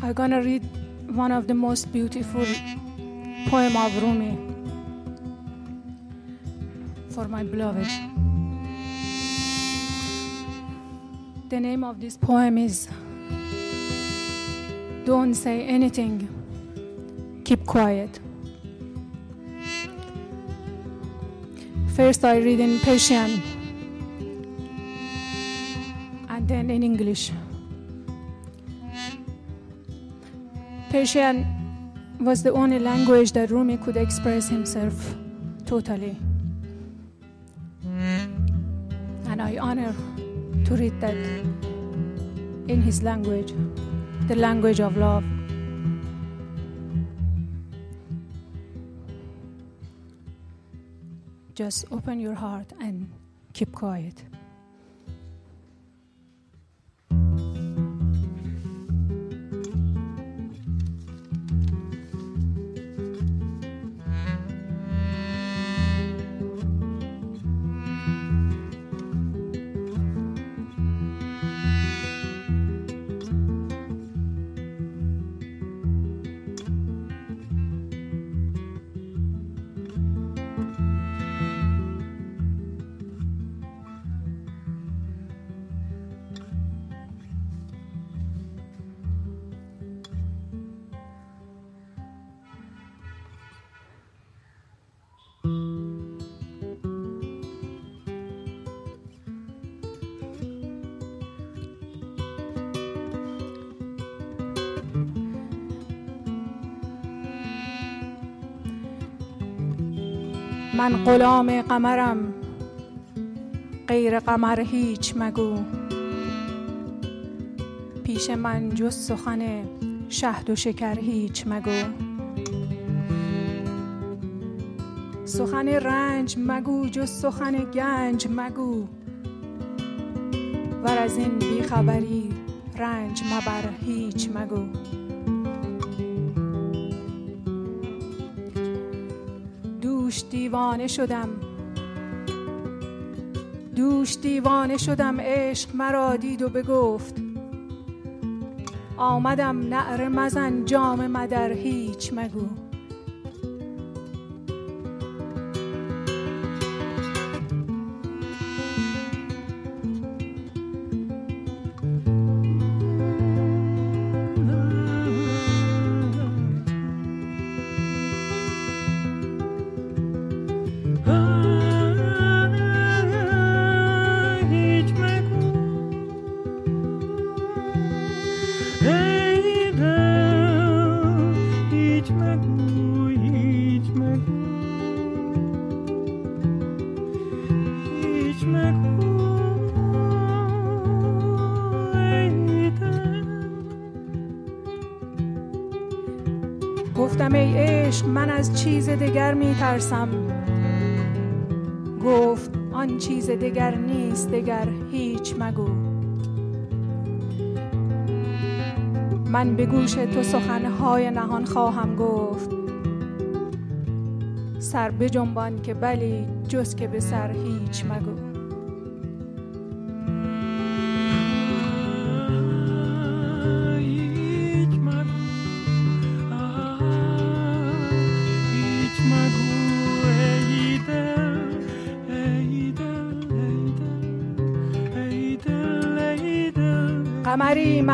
I'm gonna read one of the most beautiful poem of Rumi for my beloved. The name of this poem is Don't Say Anything, Keep Quiet. First, I read in Persian and then in English. Persian was the only language that Rumi could express himself totally. And I honor to read that in his language, the language of love. Just open your heart and keep quiet. من غلام قمرم غیر قمر هیچ مگو. پیش من جز سخن شهد و شکر هیچ مگو. سخن رنج مگو جز سخن گنج مگو. ور از این بیخبری رنج مبر هیچ مگو. دیوانه شدم. دوش دیوانه شدم عشق مرا دید و بگفت آمدم نعره مزن جام مدر هیچ مگو. گفتم ای عشق من از چیز دگر می ترسم گفت آن چیز دگر نیست دگر هیچ مگو. من به گوش تو سخنهای نهان خواهم گفت. سر بجنبان که بلی جز که به سر هیچ مگو.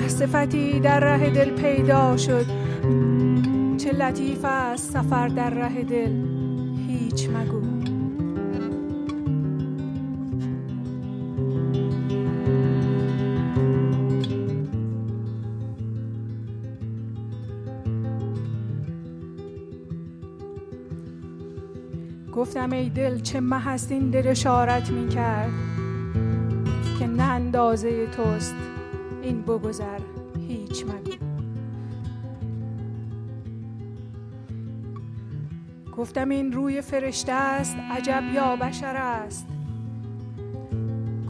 محصفتی در ره دل پیدا شد. چه لطیف است سفر در ره دل. هیچ مگو. گفتم ای دل چه مه است این دل اشارت می کرد که نه اندازه توست. این بگذر هیچ مگو. گفتم این روی فرشته است عجب یا بشر است.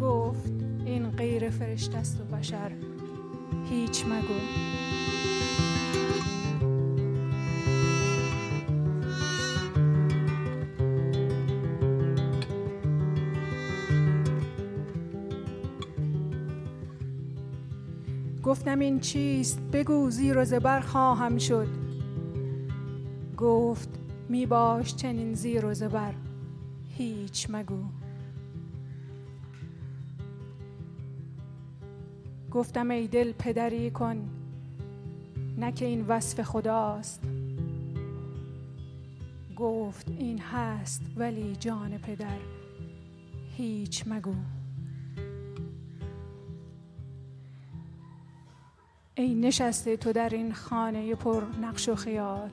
گفت این غیر فرشته است و بشر هیچ مگو. گفتم این چیست؟ بگو زیر و زبر خواهم شد. گفت می باش چنین زیر و زبر. هیچ مگو. گفتم ای دل پدری کن نه که این وصف خداست. گفت این هست ولی جان پدر هیچ مگو. ای نشسته تو در این خانه پر نقش و خیال.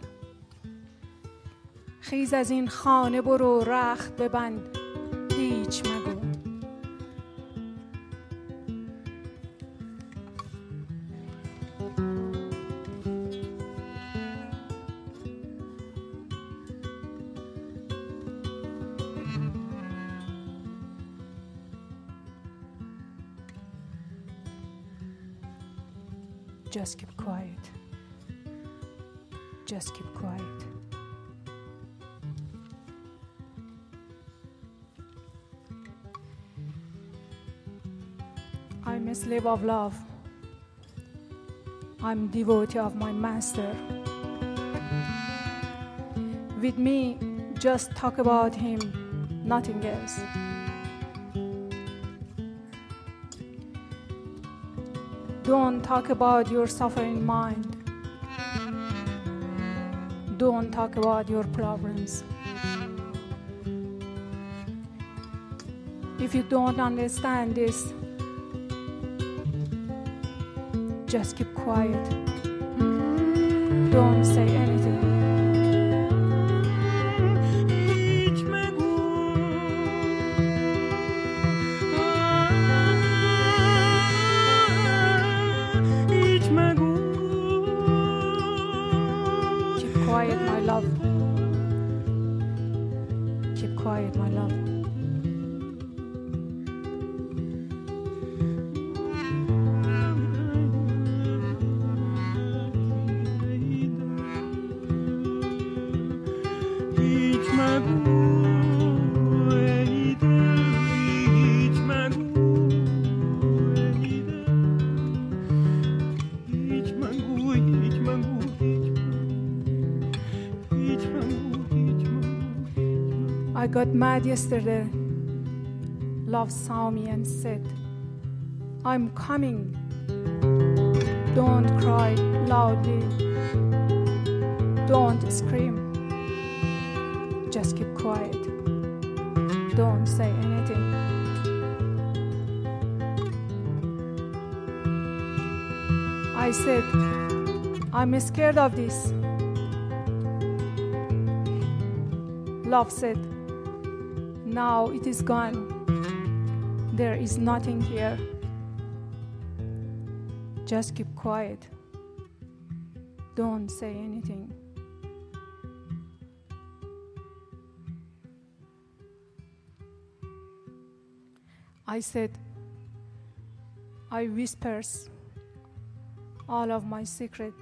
خیز از این خانه برو رخت ببند. Just keep quiet. Just keep quiet. I'm a slave of love. I'm devotee of my master. With me, just talk about him, nothing else. Don't talk about your suffering mind. Don't talk about your problems. If you don't understand this, just keep quiet. Don't say anything. Quiet, my love. I got mad yesterday. Love saw me and said, I'm coming. Don't cry loudly. Don't scream. Just keep quiet. Don't say anything. I said, I'm scared of this. Love said, Now it is gone. There is nothing here. Just keep quiet. Don't say anything. I said, I whispers all of my secret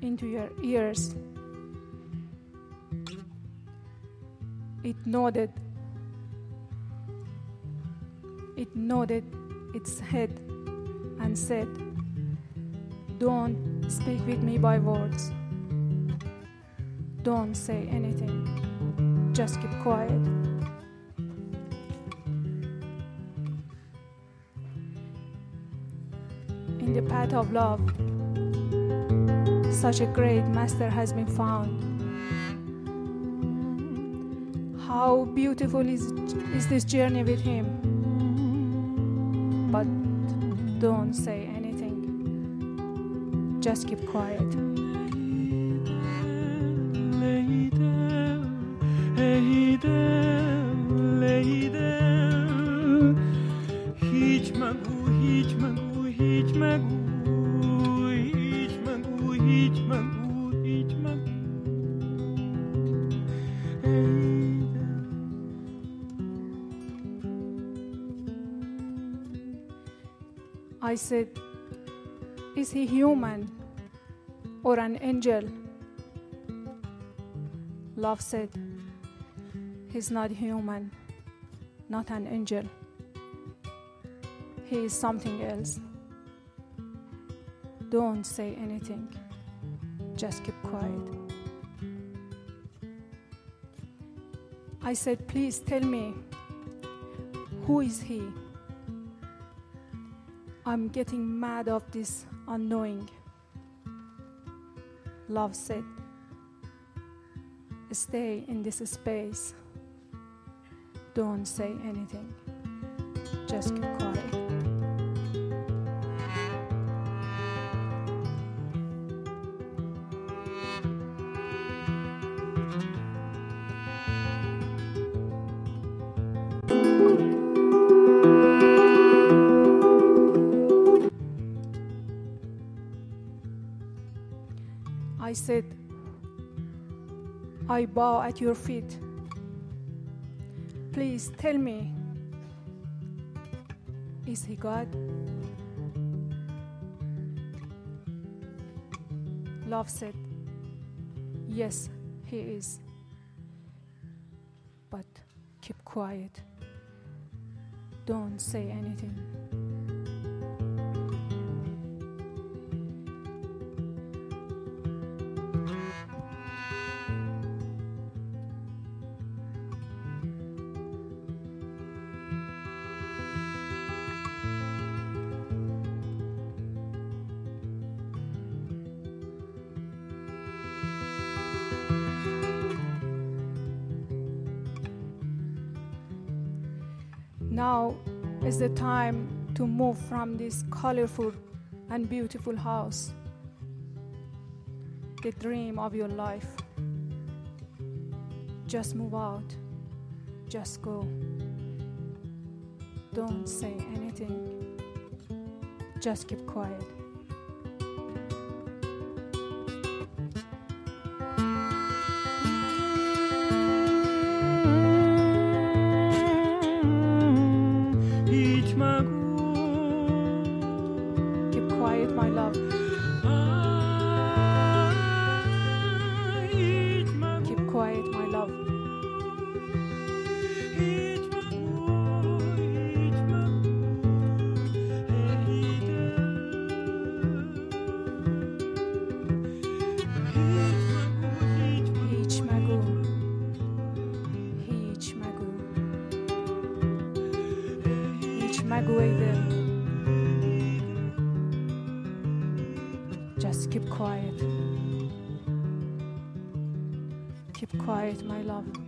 into your ears. It nodded. It nodded its head and said, Don't speak with me by words. Don't say anything. Just keep quiet. In the path of love, such a great master has been found. How beautiful is, is this journey with him. Don't say anything. Just keep quiet. I said, Is he human or an angel? Love said, He's not human, not an angel. He is something else. Don't say anything. Just keep quiet. I said, Please tell me, who is he? I'm getting mad of this unknowing. Love said, Stay in this space. Don't say anything. Just keep quiet. Said, I bow at your feet. Please tell me, is he God? Love said, Yes, he is. But keep quiet. Don't say anything. Now is the time to move from this colorful and beautiful house, the dream of your life. Just move out, just go. Don't say anything, just keep quiet. Keep quiet, my love. them. Just keep quiet. Keep quiet, my love.